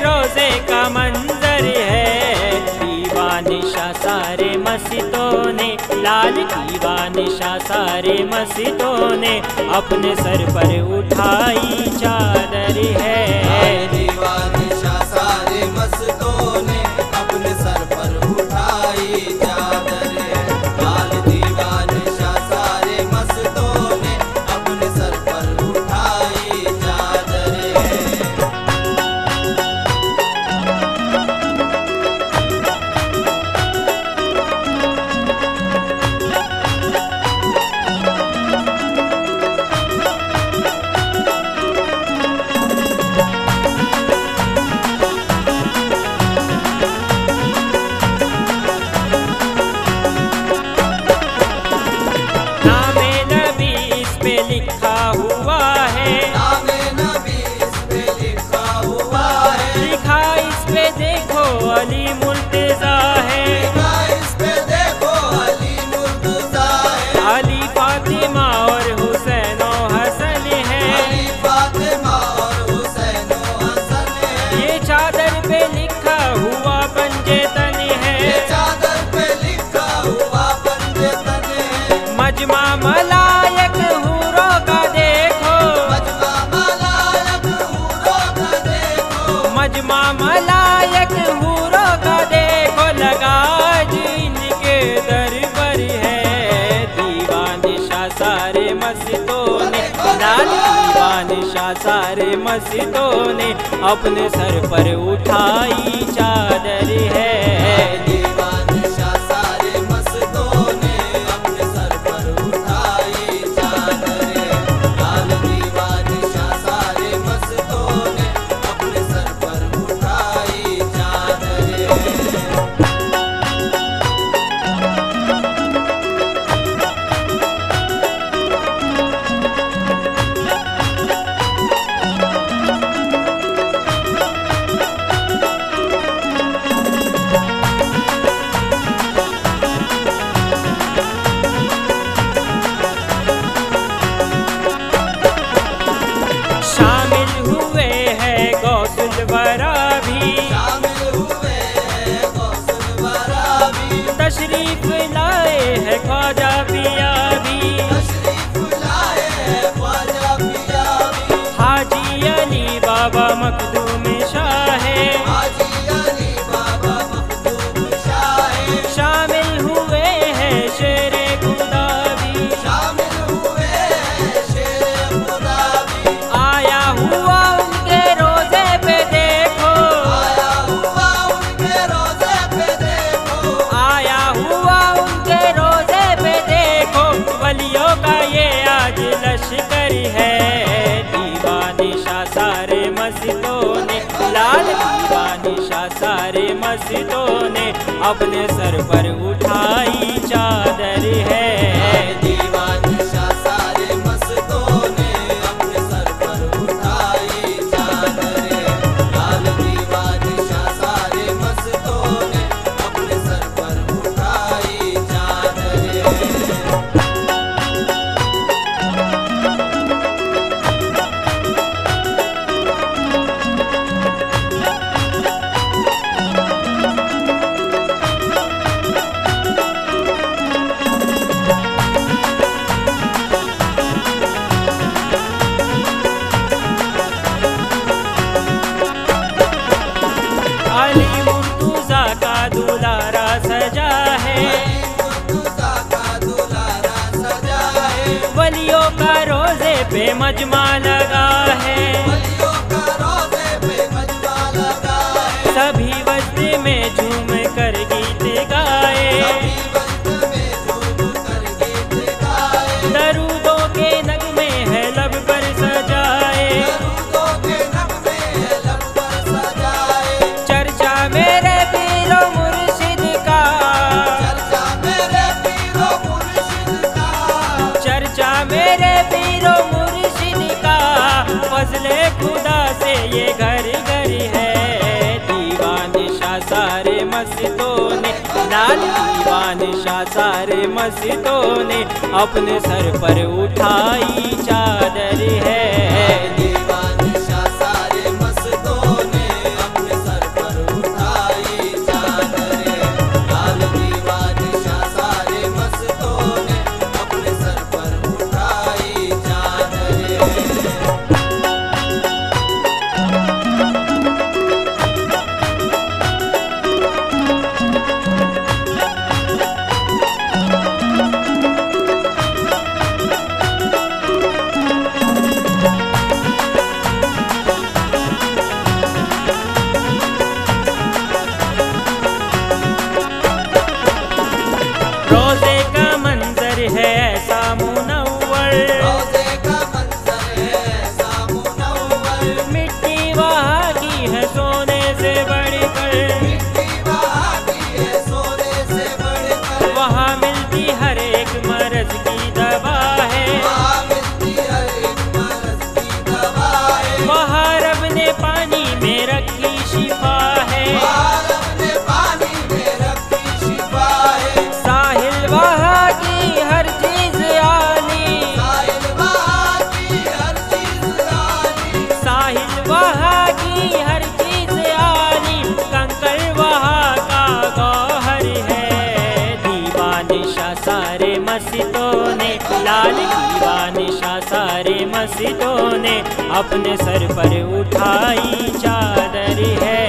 रोज़े का मंजर है। दीवानिशा सारे मस्जिदों ने, लाल दीवानिशा सारे मस्जिदों ने, अपने सर पर उठाई चादर है। सारे मस्जिदों ने अपने सर पर उठाई चादर है। देखो जाती है दीवानिशा सारे मस्जिदों ने, लाल दीवानिशा सारे मस्जिदों ने अपने सर पर उठाई चादर है। पे मजमा लगा है। निशा सारे मस्जिदों ने अपने सर पर उठाई चादर है। सारे मस्जिदों ने लाल दीवानिशा सारे मस्जिदों ने अपने सर पर उठाई चादर है।